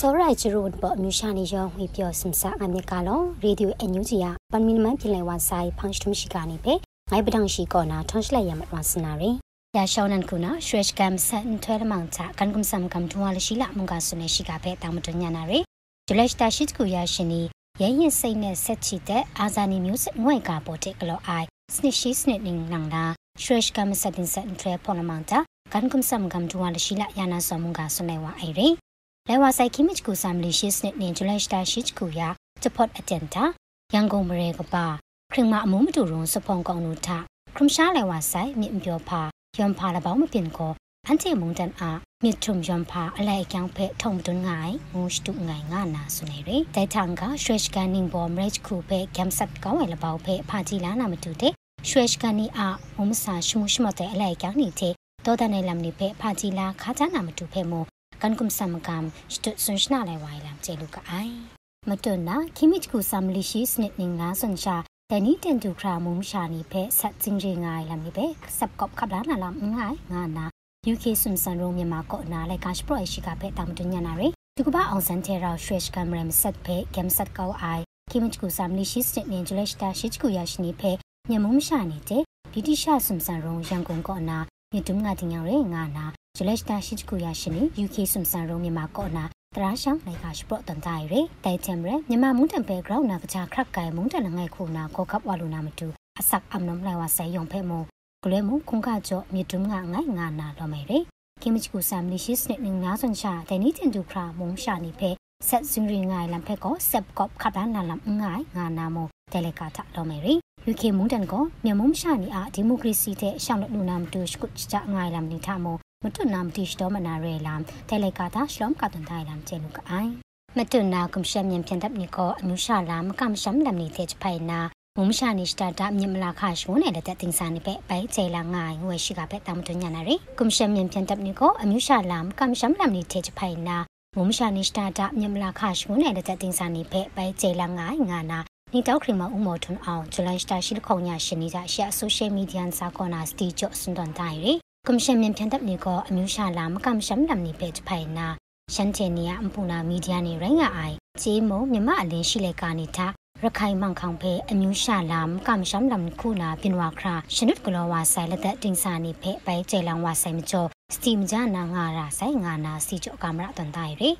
စောရိုက်ချရုံပေါ်အမျိုးရှာနေရောဝေပြောစမ်စာအမြကလောရေဒီယိုအန်ယူဂျီယာပန်မီနမန်ပြလဲဝါဆိုင်ဖန်ရှ်တမရှိကနေပဲငိုင်ပဒန်ရှိကောနာထွန်ရှလက်ရမတ်ဝါစနာရီရရှောင်းနန်ကုနာရွှေကမ်ဆန်ထွဲလမောင်ချကန်ကုမ်ဆမ်ကမ်ထွာလရှိလာမုန်ကဆုနေရှိကပဲတာမတညာနာရီဂျလက်စတာရှိကူရရှင်နီရရင်စိတ်နဲ့ဆက်ချီတဲ့အာဇာနီမျိုးစစ်ငွေကပေါ်တဲ့ကလောအိုင်စနစ်ရှိစနစ်နင်းနန်ဒါရွှေကမ်ဆန်တင်ဆန်ထွဲပေါ်လမောင်ချကန်ကုမ်ဆမ်ကမ်ထွာလရှိလာယာနာဆမုန်ကဆုနေဝအိုင်ရီ လဲဝါဆိုင်ခိမစ်ကူဆမ်လီရှိစနစ်နင်ဂျူလိုက်စတာရှိချကူယာချဖော့အတန်တာရန်ကုန်မရေကပါခရင်မအမှုမတူရုံစဖုံကောင်နုထခရမ်ရှာလဲဝါဆိုင်မြင့်ပြောဖာယွန်ဖာလပေါင်းမပင်ကိုအန်တီမုန်တန်အားမြစ်ထုံယွန်ဖာအလိုက်ကြောင်ဖဲထုံတွန်းငိုင်ငူစတုငိုင်ငါနာဆုနေရတိုင်ထန်ကရွှေရှကန်နင်းဘောမရစ်ခုဖဲဂမ်ဆတ်ကောင်းဝဲလပေါဖဲဖာကြီးလာနာမတူတဲ့ရွှေရှကန်နီအားမုံမဆာရှမှုရှမတဲ့အလိုက်ကြောင်နေတဲ့တောတနေလမ်နိဖဲဖာကြီးလာခါချနာမတူဖဲမို့ กันกุมสัมกามสตุสุนชนาเลวายลำเจลูกไอมตุนนะคิมิจกูสัมลิชิสนิดนิงนาสุนชาแต่นี้เต็นดูครามุมชานีเพสัตจิงรีงายลำนี้เพสับกบขับล้านลำง่ายงานนะยูเคสุนสันโรมีมาก็นาเลยกาชโปรเอชิกาเพตามดุนยานารีทุกบ้าองสันเทราชเวชกันเรมสัตเพเกมสัตเกาไอคิมิจกูสัมลิชิสนิดนิงจุเลชตาชิจกูยาชนีเพညမုံရှာနေတဲ့ဗြိတိရှဆွန်ဆန်ရုံရန်ကုန်ကောနာမြေတုံငါတင်ရောက်ရဲငါနာ ဂျလက်စတာရှိချကူရရှင်နီ UK ဆွမ်ဆန်ရုံမြန်မာကောနာတရာရှောင်းလိုက်ကစပရတန်တိုင်ရတိုင်တမ်ရမြန်မာမုန်တန်ပဲဂရောင်းနာကချာခရက်ကိုင်မုန်တန်ငိုင်ခုနာကိုကပ်ဝါလူနာမတူအစက်အမနမ်လိုက်ဝါဆိုင်ယုံဖဲမို့ကလဲမုန်ခုံကကြောမြေတုံငါငိုင်ငါနာတော့မယ်ရကိမချကူဆမ်လီရှိစနစ်ငါဆွန်ရှာတိုင်နီတင်တူခရာမုံရှာနေဖဲဆက်စင်ရီငိုင်လမ်ဖဲကိုဆက်ကော့ခပ်ဒန်နာလမ်ငိုင်ငါနာမို့တယ်လီကာတာတော့မယ်ရ UK မုန်တန်ကိုမြန်မာရှာနေအားဒီမိုကရေစီတဲ့ရှောင်းလူနာမတူရှကုချာငိုင်လမ်နေထမို့ မတုနာမတိရှတော်မနာရဲလမ်တဲလိုက်ကာတာရှလောမ်ကတန်တိုင်လမ်ကျဲလူကအိုင်မတုနာကွန်ရှမ်မြန်ပြန်တပ်နီကိုအမျိုးရှာလာမကမရှမ်လမ်နေတဲ့ဖိုင်နာမုံရှာနေစတာတာမြင်မလာခါရှုံးနေတဲ့တဲ့တင်စာနေပဲပိုင်ချေလာငိုင်ဝဲရှိကပဲတောင်းတညာနာရီကွန်ရှမ်မြန်ပြန်တပ်နီကိုအမျိုးရှာလာမကမရှမ်လမ်နေတဲ့ဖိုင်နာမုံရှာနေစတာတာမြင်မလာခါရှုံးနေတဲ့တဲ့တင်စာနေပဲပိုင်ချေလာငိုင်ငါနာနီတောက်ခရီမဥမော်ထွန်းအောင်ဇူလိုင်စတာရှိလခုံညာရှင်နေကြရှက်ဆိုရှယ်မီဒီယန်စာကောနာစတီကျော့စွန်တွန်တိုင်ရီ ကွန်ရှင်မြန်ပြန်တပ်နေကောအမျိုးရှာလာမကမရှမ်လမ်နေပဲဖိုင်နာရှန်တင်နီယာအပူနာမီဒီယာနေရိုင်းကအိုင်ဂျေးမုံမြမအလင်းရှိလေကာနေတာရခိုင်မန်ခေါင်ဖဲအမျိုးရှာလာမကမရှမ်လမ်ခုနာပင်ဝါခရာရှနုတ်ကလောဝါဆိုင်လက်တဲ့တင်စာနေဖဲပိုင်ကျဲလောင်ဝါဆိုင်မကျော်စတီမဂျာနာငါရာဆိုင်ငါနာစီကျော်ကမရာတန်တိုင်ရီ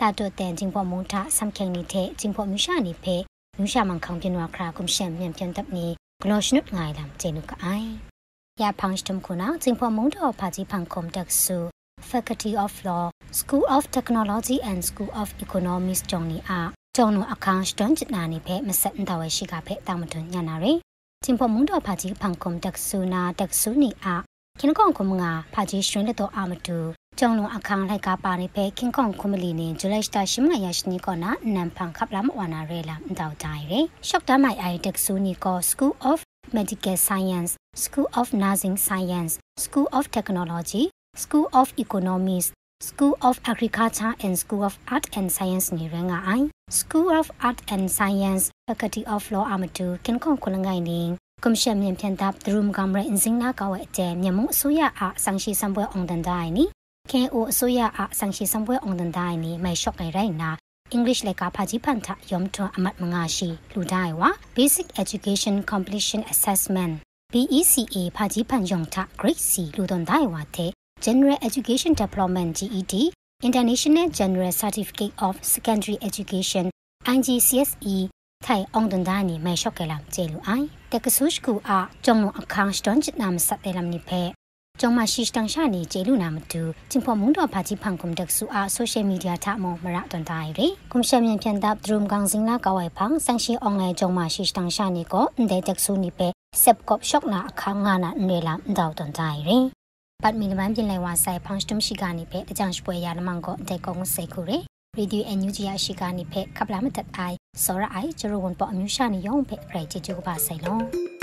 တာတုတန်ဂျင်းပေါ်မုန်ထဆမ်ခင်နေတဲ့ဂျင်းပေါ်မြရှာနေဖဲမြရှာမန်ခေါင်ပင်ဝါခရာကွန်ရှင်မြန်ပြန်တပ်နေဂလောရှနုတ်ငိုင်လမ်ဂျေနုကအိုင် ရဖန်စတမ်ခုနာစင်ဖော်မုံတော်ဖာကြီးဖန်ကွန်တက်ဆူ Faculty of Law School of Technology and School of Economics ကျောင်းနီအားကျောင်းနအခန်းစတန်ချနာနေဖဲမဆက်န်တော်ရှိကဖဲတာမတွန်ညနာရယ်စင်ဖော်မုံတော်ဖာကြီးဖန်ကွန်တက်ဆူနာတက်ဆူနီအားခင်ကောင်ကမငါဖာကြီးရှင်လက်တော်အာမတူကျောင်းလုံးအခန်းလိုက်ကပါနေဖဲခင်ကောင်ခုမလီနေဂျူလိုက်စတာရှိမရရှိနီကောနာနမ်ဖန်ခပ်လာမဝနာရဲလာတောက်တိုင်းရယ်ရှော့တမိုင်အိုင်တက်ဆူနီကော School of Medical Science, School of Nursing Science, School of Technology, School of Economics, School of Agriculture and School of Art and Science နေရငါအိုင် School of Art and Science Faculty of Law အမတူကင်ကွန်ကလငိုင်နေကွန်ရှင်မြန်ပြန်တပ်ဒရုမ်ကမ်ရအင်စင်နာကဝဲတဲ့မြန်မာအစိုးရအဆန်ရှိစံပွဲအောင်တန်တိုင်းနီကေအိုအစိုးရအဆန်ရှိစံပွဲအောင်တန်တိုင်းနီမိုင်ရှော့ကိုင်ရိုင်နာ English လေကာဖာကြီးဖန်ထယုံထွန်းအမတ်မငါရှိလူတိုင်းဝါ Basic Education Completion Assessment BECA ဖာကြီးဖန်ယုံထ Grade C လူသွန်တိုင်းဝါတဲ့ General Education Development GED International General Certificate of Secondary Education IGCSE ထိုင်အောင်တန်တိုင်းနေမဲရှော့ကဲလာကျေလူအိုင်တက်ကဆူရှ်ကူအားကျုံအခန်းစတန်ချစ်နာမစတဲ့လမ်နိဖဲ ကျောင်းမရှိစတန်ရှာနေကျေလူနာမတူကျင်ဖော်မုန်တော်ဖာကြီးဖန်ကွန်ဒက်ဆူအားဆိုရှယ်မီဒီယာထမောမရတန်တိုင်းရီကွန်ရှယ်မြန်ပြန်တပ်ဒရုံကန်စင်လာကဝိုင်ဖန်ဆန်ရှိအောင်ငယ်ကျောင်းမရှိစတန်ရှာနေကိုအန်ဒဲဒက်ဆူနိပေဆပ်ကော့ရှော့နာအခါငါနာနေလာဒေါတန်တိုင်းရီပတ်မီလမန်ပြင်လဲဝါဆိုင်ဖောင်စတုံရှိကနေပေအကြောင်းပွဲရနမန်ကိုအတဲကုံစေခုရီရီဒီယိုအန်ယူဂျီယာရှိကနေပေခပလာမတက်အိုင်စောရအိုင်ဂျရိုဝန်ပေါ်အမျိုးရှာနေရောင်ပေရိုက်ချေချိုကပါဆိုင်လုံး